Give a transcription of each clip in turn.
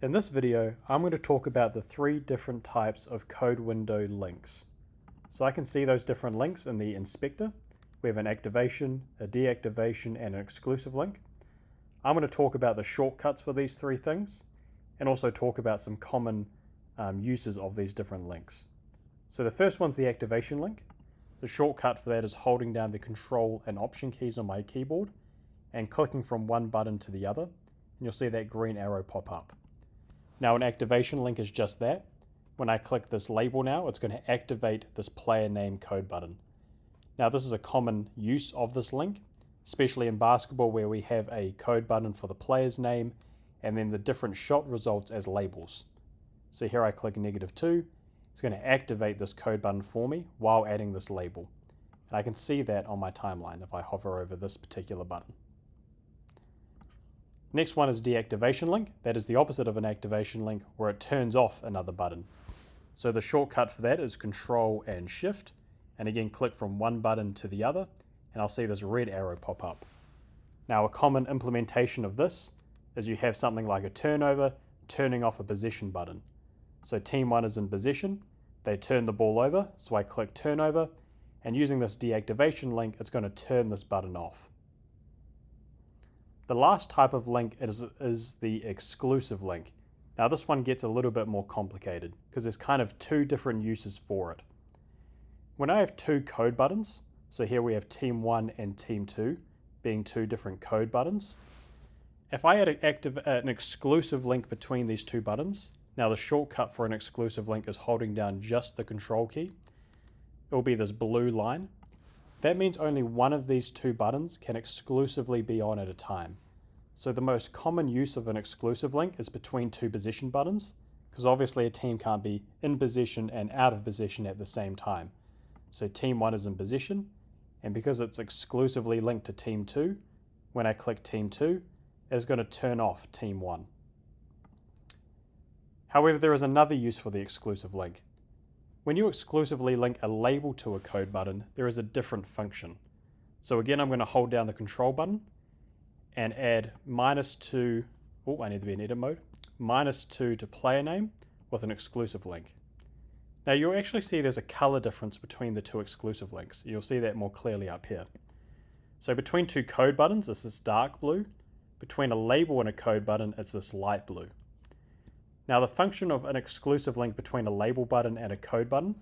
In this video, I'm going to talk about the three different types of code window links. So I can see those different links in the inspector. We have an activation, a deactivation, and an exclusive link. I'm going to talk about the shortcuts for these three things, and also talk about some common um, uses of these different links. So the first one's the activation link. The shortcut for that is holding down the control and option keys on my keyboard and clicking from one button to the other, and you'll see that green arrow pop up. Now an activation link is just that. When I click this label now, it's going to activate this player name code button. Now this is a common use of this link, especially in basketball where we have a code button for the player's name and then the different shot results as labels. So here I click negative 2, it's going to activate this code button for me while adding this label. And I can see that on my timeline if I hover over this particular button. Next one is deactivation link. That is the opposite of an activation link where it turns off another button. So the shortcut for that is control and shift. And again, click from one button to the other and I'll see this red arrow pop up. Now a common implementation of this is you have something like a turnover turning off a position button. So team one is in position, they turn the ball over, so I click turnover, and using this deactivation link, it's going to turn this button off. The last type of link is, is the exclusive link. Now this one gets a little bit more complicated because there's kind of two different uses for it. When I have two code buttons, so here we have team 1 and team 2 being two different code buttons. If I had active, uh, an exclusive link between these two buttons, now the shortcut for an exclusive link is holding down just the control key. It will be this blue line. That means only one of these two buttons can exclusively be on at a time. So the most common use of an exclusive link is between two position buttons, because obviously a team can't be in position and out of position at the same time. So team 1 is in position, and because it's exclusively linked to team 2, when I click team 2, it's going to turn off team 1. However, there is another use for the exclusive link. When you exclusively link a label to a code button, there is a different function. So again, I'm going to hold down the control button and add minus 2, oh, I need to be in edit mode, minus 2 to player name with an exclusive link. Now you'll actually see there's a color difference between the two exclusive links. You'll see that more clearly up here. So between two code buttons, this dark blue. Between a label and a code button, it's this light blue. Now the function of an exclusive link between a label button and a code button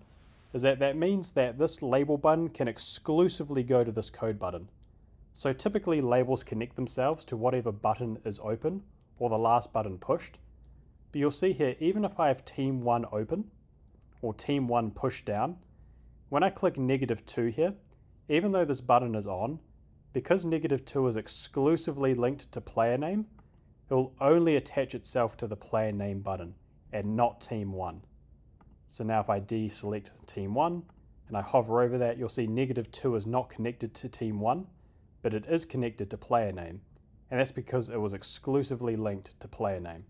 is that that means that this label button can exclusively go to this code button. So typically labels connect themselves to whatever button is open or the last button pushed. But you'll see here, even if I have team 1 open or team 1 pushed down, when I click negative 2 here, even though this button is on, because negative 2 is exclusively linked to player name, it will only attach itself to the player name button and not team 1. So now if I deselect team 1 and I hover over that, you'll see negative 2 is not connected to team 1, but it is connected to player name. And that's because it was exclusively linked to player name.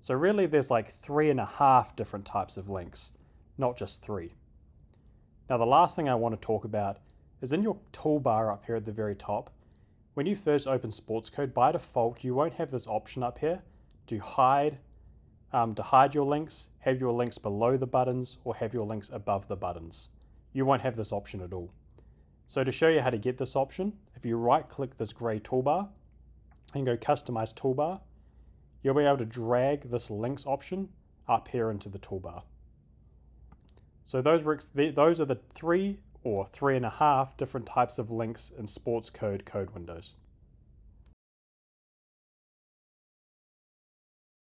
So really there's like three and a half different types of links, not just three. Now the last thing I want to talk about is in your toolbar up here at the very top, when you first open Sportscode, by default, you won't have this option up here to hide, um, to hide your links, have your links below the buttons, or have your links above the buttons. You won't have this option at all. So to show you how to get this option, if you right click this gray toolbar and go customize toolbar, you'll be able to drag this links option up here into the toolbar. So those, those are the three or three and a half different types of links in Sportscode code windows.